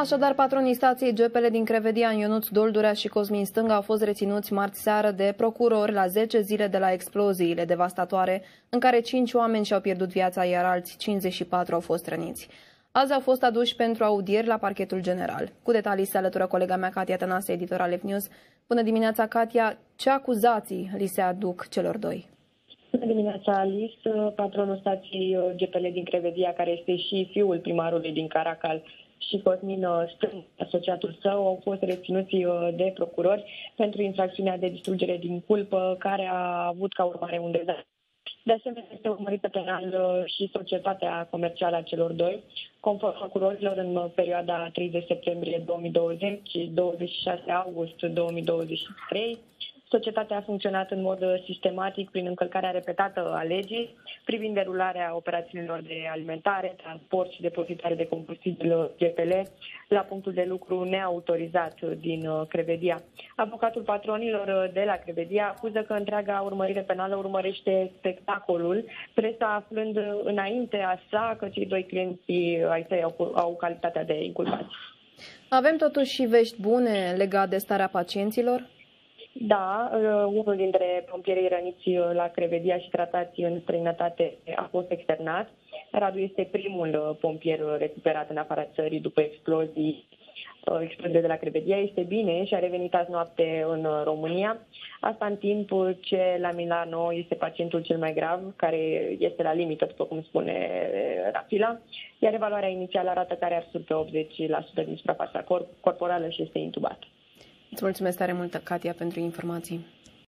Așadar, patronii stației GPL din Crevedia, Ionuț Doldurea și Cosmin Stânga au fost reținuți marți seară de procurori la 10 zile de la exploziile devastatoare, în care 5 oameni și-au pierdut viața, iar alți 54 au fost răniți. Azi au fost aduși pentru audieri la parchetul general. Cu detalii se alătură colega mea, Katia Tănase, editora Lev News. Bună dimineața, Katia. Ce acuzații li se aduc celor doi? Bună dimineața, Alice, patronul stației GPL din Crevedia, care este și fiul primarului din Caracal, și Cosmin Stâng, asociatul său, au fost reținuți uh, de procurori pentru infracțiunea de distrugere din culpă, care a avut ca urmare un dezastru. De asemenea, este urmărită penal uh, și societatea comercială a celor doi, conform procurorilor în perioada 30 septembrie 2020 și 26 august 2023. Societatea a funcționat în mod sistematic prin încălcarea repetată a legii privind derularea operațiunilor de alimentare, transport și depozitare de combustibil GPL la punctul de lucru neautorizat din uh, Crevedia. Avocatul patronilor de la Crevedia acuză că întreaga urmărire penală urmărește spectacolul, presa aflând înainte a sa că cei doi clienți ai săi au, au calitatea de inculpați. Avem totuși și vești bune legate de starea pacienților? Da, uh, unul dintre pompierii răniți uh, la Crevedia și tratați în străinătate a fost externat. Radu este primul uh, pompier recuperat în afara țării după explozii exploziile de la Crevedia. Este bine și a revenit azi noapte în România. Asta în timp ce la Milano este pacientul cel mai grav, care este la limită, după cum spune Rafila, iar evaluarea inițială arată că are arsuri pe 80% din suprafața corporală și este intubat. Îți mulțumesc tare mult, Katia, pentru informații.